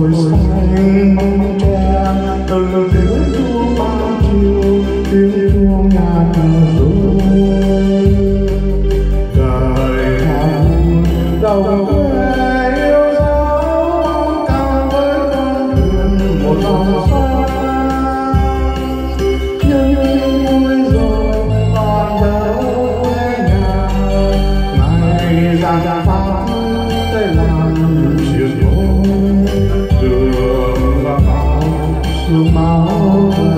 rồi say mong cho từ tiếng chuông bao chiều tiếng chuông nhà thờ xuống đời thả đầu về yêu dấu mong với con thuyền máu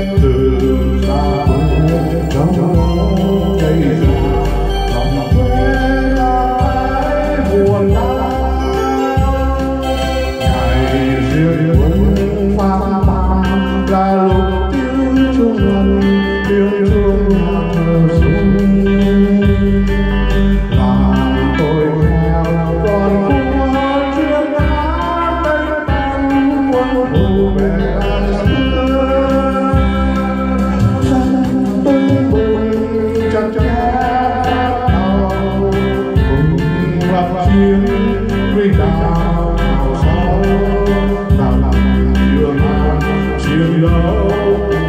pháp chiến với đạo nào sao đạo làm đường chiến đấu